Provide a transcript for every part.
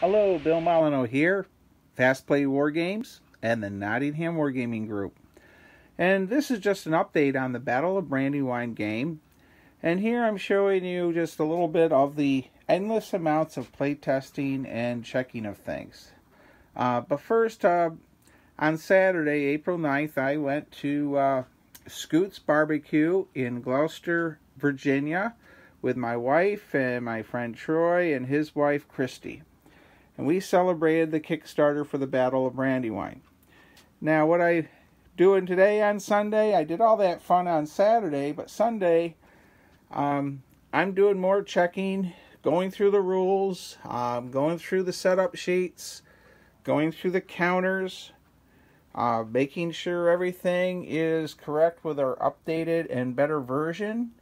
Hello, Bill Molyneux here, Fast Play War Games and the Nottingham Wargaming Group. And this is just an update on the Battle of Brandywine game. And here I'm showing you just a little bit of the endless amounts of playtesting and checking of things. Uh, but first, uh, on Saturday, April 9th, I went to uh, Scoots Barbecue in Gloucester, Virginia with my wife and my friend Troy and his wife Christy. And we celebrated the Kickstarter for the Battle of Brandywine. Now, what I doing today on Sunday, I did all that fun on Saturday, but Sunday, um, I'm doing more checking, going through the rules, um, going through the setup sheets, going through the counters, uh, making sure everything is correct with our updated and better version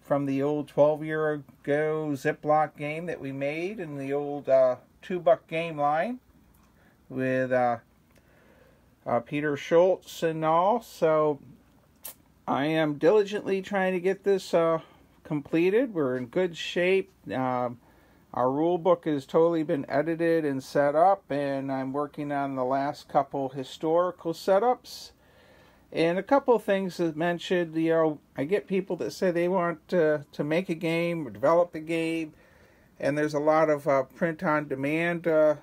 from the old 12 year ago Ziploc game that we made in the old uh, two buck game line with uh, uh, Peter Schultz and all. So I am diligently trying to get this uh, completed. We're in good shape. Um, our rule book has totally been edited and set up, and I'm working on the last couple historical setups. And a couple things that mentioned, you know, I get people that say they want to, to make a game or develop a game, and there's a lot of uh, print on demand uh,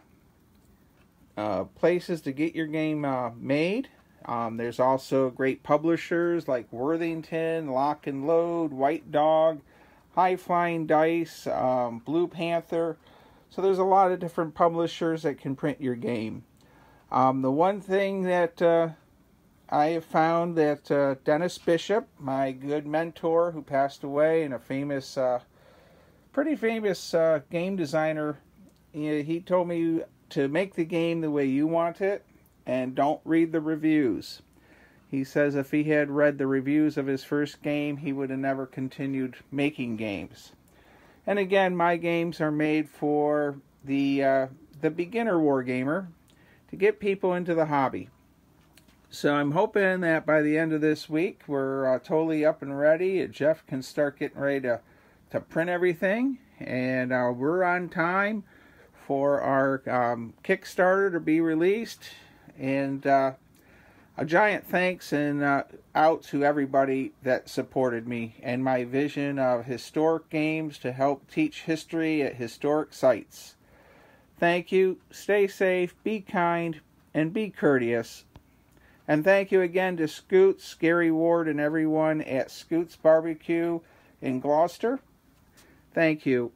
uh, places to get your game uh, made. Um, there's also great publishers like Worthington, Lock and Load, White Dog, High Flying Dice, um, Blue Panther. So there's a lot of different publishers that can print your game. Um, the one thing that uh, I have found that uh, Dennis Bishop, my good mentor who passed away and a famous, uh, pretty famous uh, game designer, he told me to make the game the way you want it and don't read the reviews. He says if he had read the reviews of his first game, he would have never continued making games. And again, my games are made for the uh, the beginner wargamer to get people into the hobby. So I'm hoping that by the end of this week, we're uh, totally up and ready. Jeff can start getting ready to, to print everything, and uh, we're on time for our um, Kickstarter to be released. And uh, a giant thanks and uh, out to everybody that supported me and my vision of historic games to help teach history at historic sites. Thank you. Stay safe, be kind, and be courteous. And thank you again to Scoots, Gary Ward, and everyone at Scoots Barbecue in Gloucester. Thank you.